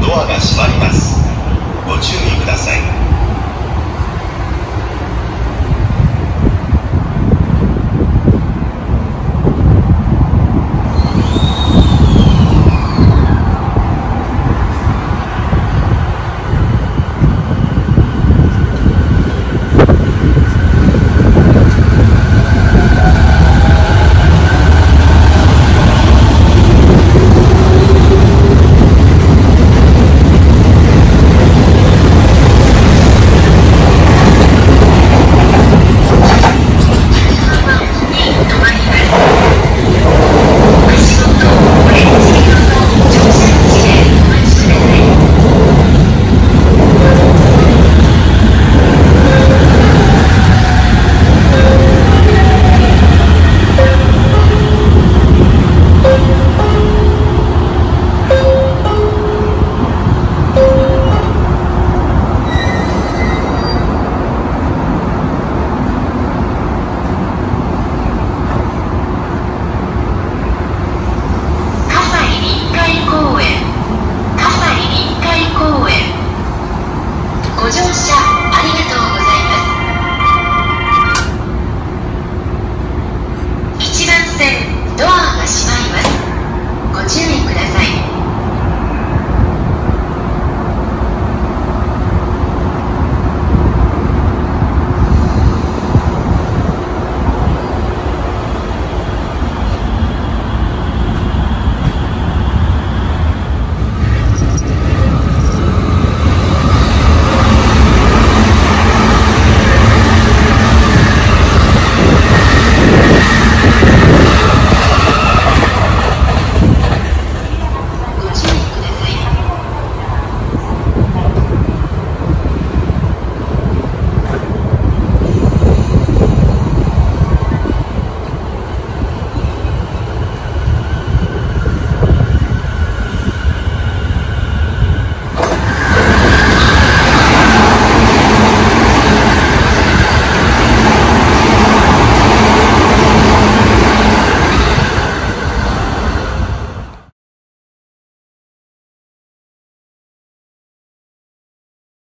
ドアが閉まります。ご注意ください。